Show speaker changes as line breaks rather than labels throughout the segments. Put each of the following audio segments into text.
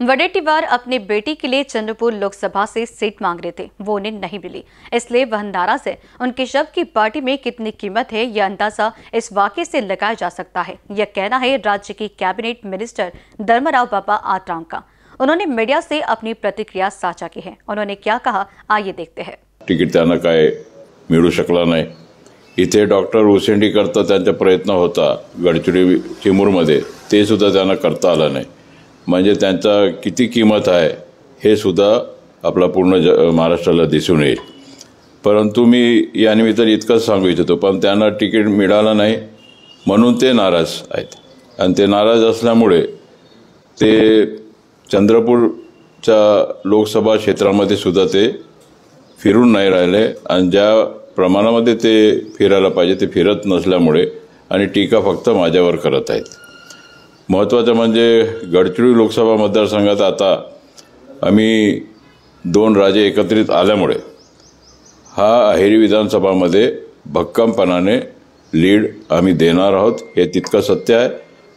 वडेट्टीवार अपनी बेटी के लिए चंद्रपुर लोकसभा से सीट मांग रहे थे। वो उन्हें नहीं मिली। इसलिए वह नाराज़ है। उनके शव की पार्टी में कितनी कीमत है, यह अंदाज़ा इस वाक्य से लगाया जा सकता है। यह कहना है, राज्य की कैबिनेट मिनिस्टर धर्मराव बाबा आत्राम का। उन्होंने मीडिया से अपनी प्रतिक्रिया साझा की है। उन्होंने क्या कहा, आइए देखते हैं।
तिकीट त्यांना काय शकला डॉक्टर उसेंडीकरता त्यांचा प्रयत्न होता ते सुद्धा त्यांना करता आला नाही. म्हणजे त्यांचा किती किंमत आहे हे सुद्धा आपला पूर्ण ज महाराष्ट्राला दिसून येईल. परंतु मी या निमित्ताने इतकंच सांगू इच्छितो पण त्यांना तिकीट मिळालं नाही म्हणून ते नाराज आहेत. आणि ते नाराज असल्यामुळे ते चंद्रपूरच्या लोकसभा क्षेत्रामध्ये सुद्धा ते फिरून नाही राहिले. आणि ज्या प्रमाणामध्ये ते फिरायला पाहिजे ते फिरत नसल्यामुळे आणि टीका फक्त माझ्यावर करत आहेत. महत्त्वाचं म्हणजे गडचिरोली लोकसभा मतदारसंघात आता आम्ही दोन राजे एकत्रित आल्यामुळे हा अहेरी विधानसभामध्ये भक्कमपणाने लीड आम्ही देणार आहोत. हे तितकं सत्य आहे.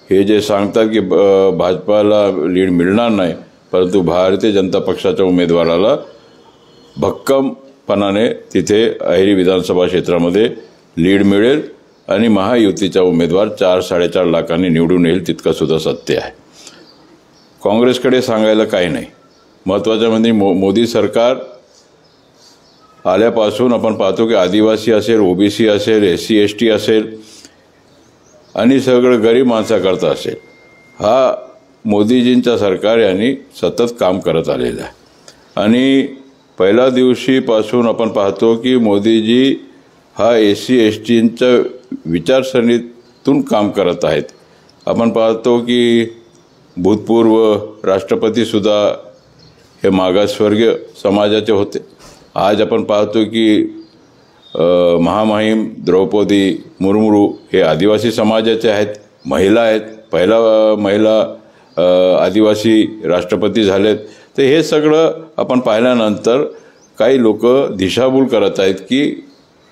हे जे सांगतात की ब- भाजपाला लीड मिळणार नाही परंतु भारतीय जनता पक्षाच्या उमेदवाराला भक्कमपणाने तिथे अहेरी विधानसभा क्षेत्रामध्ये लीड मिळेल. आणि महायुतीचा उमेदवार चार साडेचार लाखांनी निवडून येईल तितकं सुद्धा सत्य आहे. काँग्रेसकडे सांगायला काही नाही. महत्त्वाचं म्हणजे मो मोदी सरकार आल्यापासून आपण पाहतो की आदिवासी असेल ओबीसी असेल एस सी एस टी असेल आणि सगळं गरीब माणसाकरता असेल. हा मोदीजींचा सरकार यांनी सतत काम करत आलेलं आहे. आणि पहिल्या दिवशीपासून आपण पाहतो की मोदीजी हा एस सी एस टींचं विचारसरणीतून काम करत आहेत. आपण पाहतो की भूतपूर्व राष्ट्रपतीसुद्धा हे मागासवर्गीय समाजाचे होते. आज आपण पाहतो की महामहिम द्रौपदी मुरमुरू हे आदिवासी समाजाचे आहेत महिला आहेत. पहिला महिला आदिवासी राष्ट्रपती झालेत. तर हे सगळं आपण पाहिल्यानंतर काही लोक दिशाभूल करत आहेत की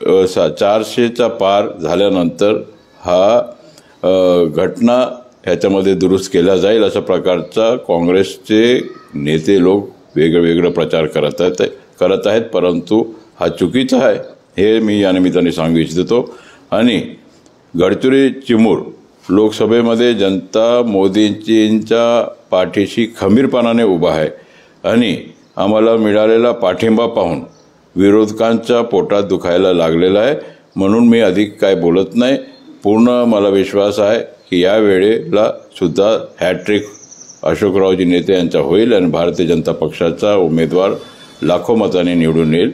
सा चारशेचा पार झाल्यानंतर हा घटना ह्याच्यामध्ये दुरुस्त केला जाईल अशा प्रकारचा काँग्रेसचे नेते लोक वेगळं वेगळं प्रचार करत आहेत करत आहेत परंतु हा चुकीचा आहे हे मी या निमित्ताने सांगू इच्छितो. आणि गडचिरोली चिमूर लोकसभेमध्ये जनता मोदींच्या पाठीशी खंबीरपणाने उभा आहे आणि आम्हाला मिळालेला पाठिंबा पाहून विरोधकांच्या पोटात दुखायला लागलेला आहे. म्हणून मी अधिक काय बोलत नाही. पूर्ण मला विश्वास आहे की या वेळेला सुद्धा हॅट्रिक अशोकरावजी नेते यांचा होईल आणि भारतीय जनता पक्षाचा उमेदवार लाखो मताने निवडून येईल.